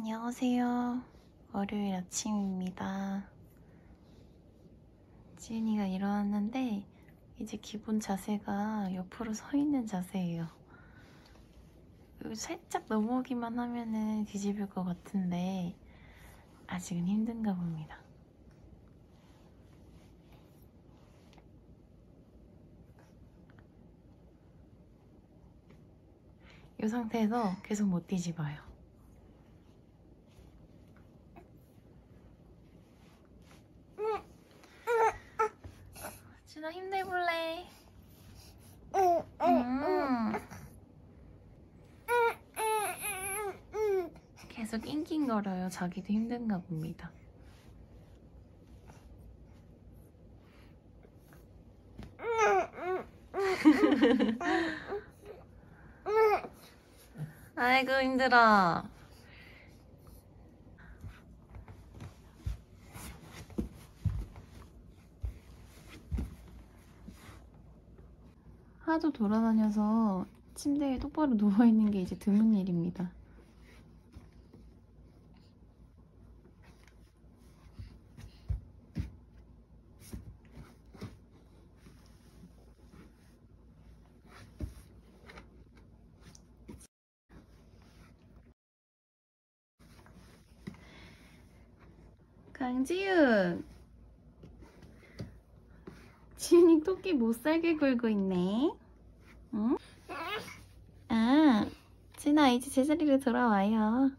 안녕하세요. 월요일 아침입니다. 지은이가 일어났는데 이제 기본 자세가 옆으로 서 있는 자세예요. 살짝 넘어오기만 하면은 뒤집을 것 같은데 아직은 힘든가 봅니다. 이 상태에서 계속 못 뒤집어요. 준아 힘내볼래? 음. 계속 낑낑거려요. 자기도 힘든가 봅니다. 아이고 힘들어. 하도 돌아다녀서 침대에 똑바로 누워있는 게 이제 드문 일입니다. 강지윤. 지윤이 토끼 못살게 굴고 있네. 응? 아 지은아 이제 제자리로 돌아와요.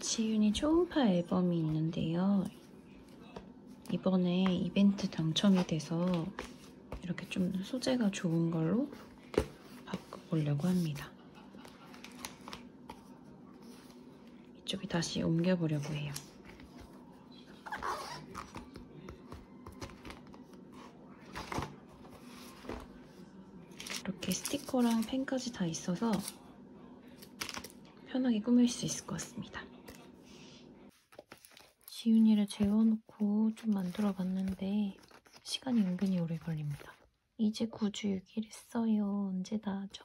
지윤이 초음파 앨범이 있는데요. 이번에 이벤트 당첨이 돼서 이렇게 좀 소재가 좋은 걸로 바꿔보려고 합니다. 이쪽에 다시 옮겨보려고 해요. 이렇게 스티커랑 펜까지 다 있어서 편하게 꾸밀 수 있을 것 같습니다. 지훈이를 재워놓고 좀 만들어 봤는데 시간이 은근히 오래 걸립니다. 이제 9주 6일 했어요. 언제 다 하죠?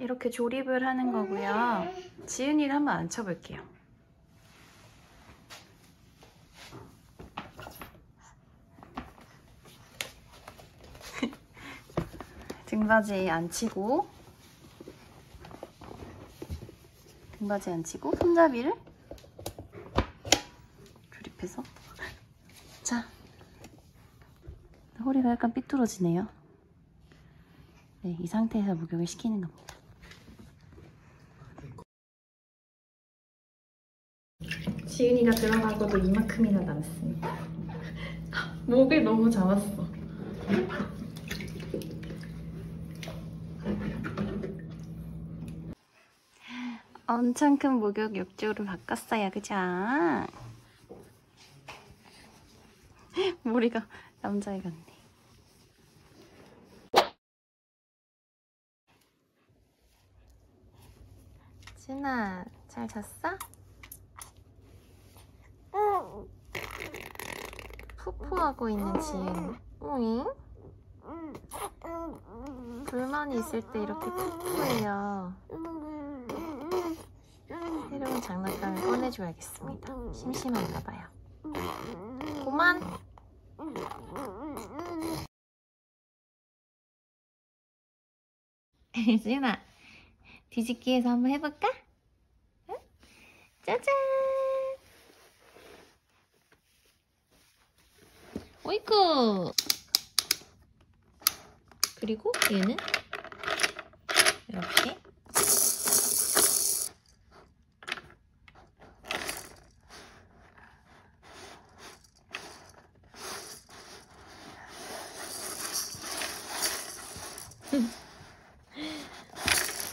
이렇게 조립을 하는 거고요. 지은이를 한번 앉혀볼게요. 등받이 안 치고 등받이 안 치고 손잡이를 조립해서. 자 허리가 약간 삐뚤어지네요. 네, 이 상태에서 목욕을 시키는 겁니다. 지은이가 들어가고도 이만큼이나 남습니다. 목을 너무 잡았어 엄청 큰 목욕 욕조로 바꿨어요, 그죠? 머리가 남자애 같네. 진아, 잘 잤어? 푸푸하고 있는 지은. 오잉? 불만이 있을 때 이렇게 푸푸해요. 새로운 장난감을 꺼내줘야겠습니다. 심심한가 봐요. 고만! 지은아, 뒤집기해서 한번 해볼까? 응? 짜잔! 오이쿠! 그리고 얘는 이렇게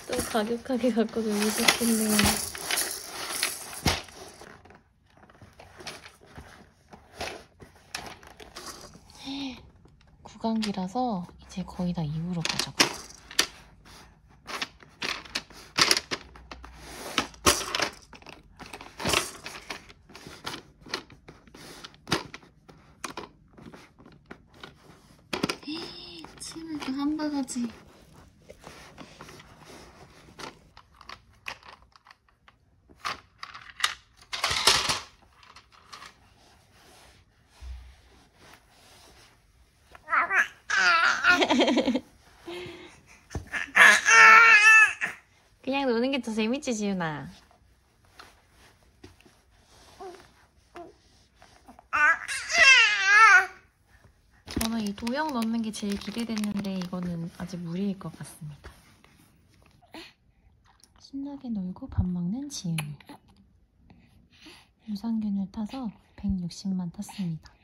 또 과격하게 갖고 놀고 싶겠네요. 구강기라서 이제 거의 다 이후로 가자고. 침을 또 한 바가지. 그냥 노는 게 더 재밌지, 지윤아. 저는 이 도형 넣는 게 제일 기대됐는데 이거는 아직 무리일 것 같습니다. 신나게 놀고 밥 먹는 지윤이. 유산균을 타서 160만 탔습니다.